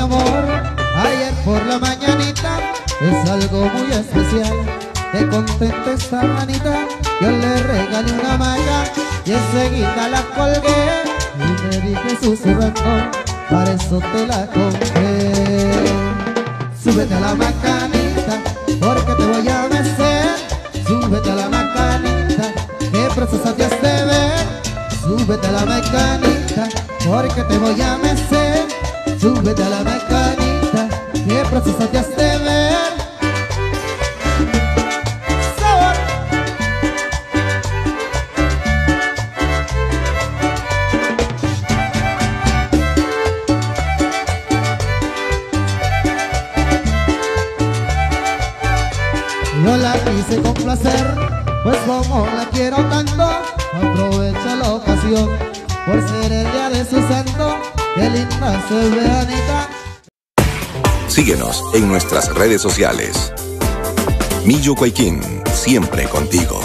amor Ayer por la mañanita. Es algo muy especial Que contenta esta manita. Yo le regalé una maca Y enseguida la colgué. Y me dije susurrando Para eso te la compré Súbete a la macanita Porque te voy a mecer Súbete a la macanita Que preciosa te has ver. Súbete a la mecanita Porque te voy a mecer Súbete a la mecanita Que preciosa te has de ver Sabor Yo la quise complacer, pues como la quiero tanto, aprovecha la ocasión por ser el día de su santo. Síguenos en nuestras redes sociales. Millo Cuaiquín, siempre contigo.